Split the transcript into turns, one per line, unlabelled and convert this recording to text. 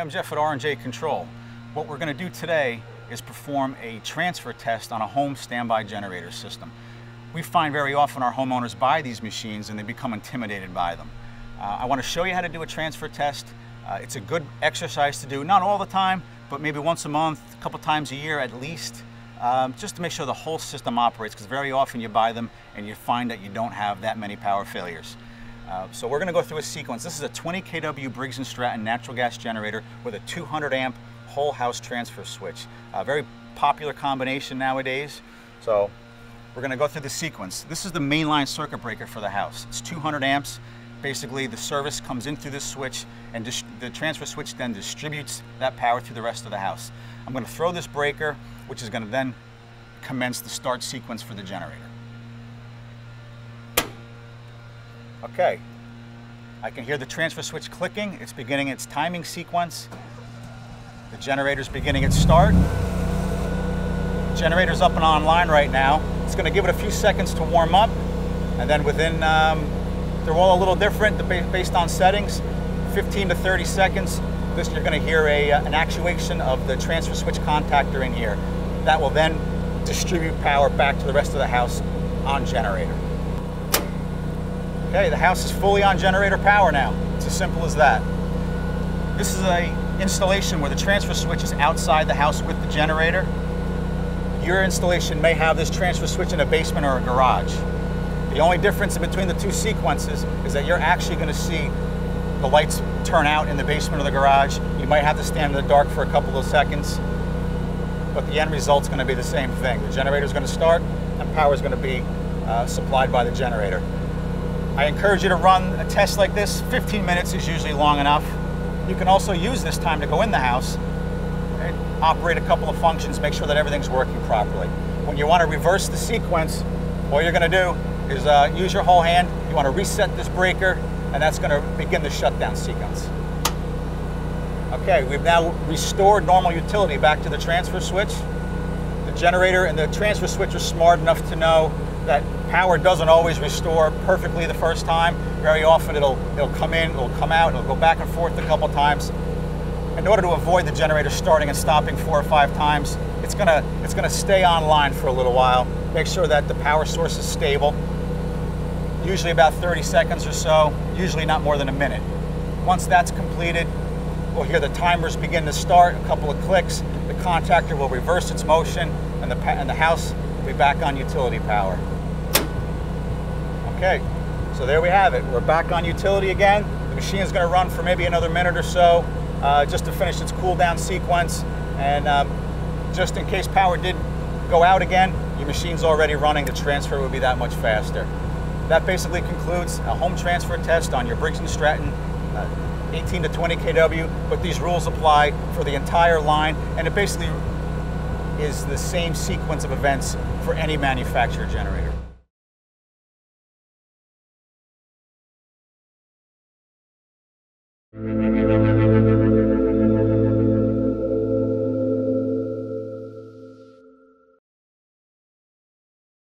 I'm Jeff at R&J Control. What we're going to do today is perform a transfer test on a home standby generator system. We find very often our homeowners buy these machines and they become intimidated by them. Uh, I want to show you how to do a transfer test. Uh, it's a good exercise to do, not all the time, but maybe once a month, a couple times a year at least, um, just to make sure the whole system operates, because very often you buy them and you find that you don't have that many power failures. Uh, so we're going to go through a sequence. This is a 20 kW Briggs & Stratton natural gas generator with a 200 amp whole house transfer switch. A very popular combination nowadays. So we're going to go through the sequence. This is the mainline circuit breaker for the house. It's 200 amps. Basically, the service comes in through this switch and the transfer switch then distributes that power through the rest of the house. I'm going to throw this breaker, which is going to then commence the start sequence for the generator. Okay, I can hear the transfer switch clicking. It's beginning its timing sequence. The generator's beginning its start. Generator's up and online right now. It's going to give it a few seconds to warm up, and then within, um, they're all a little different based on settings, 15 to 30 seconds, this you're going to hear a, uh, an actuation of the transfer switch contactor in here. That will then distribute power back to the rest of the house on generator. Okay, the house is fully on generator power now. It's as simple as that. This is a installation where the transfer switch is outside the house with the generator. Your installation may have this transfer switch in a basement or a garage. The only difference between the two sequences is that you're actually going to see the lights turn out in the basement or the garage. You might have to stand in the dark for a couple of seconds, but the end result's going to be the same thing. The generator is going to start and power is going to be uh, supplied by the generator. I encourage you to run a test like this. 15 minutes is usually long enough. You can also use this time to go in the house and operate a couple of functions, make sure that everything's working properly. When you want to reverse the sequence, all you're going to do is uh, use your whole hand. You want to reset this breaker, and that's going to begin the shutdown sequence. Okay, we've now restored normal utility back to the transfer switch. The generator and the transfer switch are smart enough to know that power doesn't always restore perfectly the first time. Very often it'll, it'll come in, it'll come out, it'll go back and forth a couple times. In order to avoid the generator starting and stopping four or five times, it's gonna, it's gonna stay online for a little while. Make sure that the power source is stable. Usually about 30 seconds or so, usually not more than a minute. Once that's completed, we'll hear the timers begin to start, a couple of clicks, the contactor will reverse its motion, and the, and the house will be back on utility power. Okay, so there we have it. We're back on utility again. The machine is going to run for maybe another minute or so uh, just to finish its cool down sequence. And um, just in case power did go out again, your machine's already running, the transfer would be that much faster. That basically concludes a home transfer test on your Briggs & Stratton uh, 18 to 20 kW, but these rules apply for the entire line, and it basically is the same sequence of events for any manufacturer generator.
You.